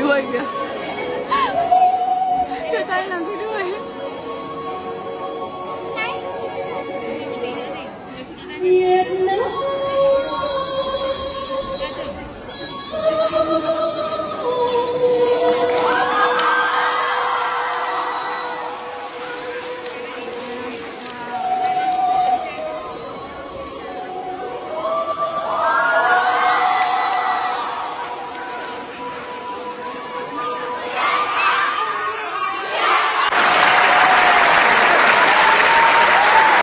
ด้วยเดี๋ยวใจหนังไปด้วย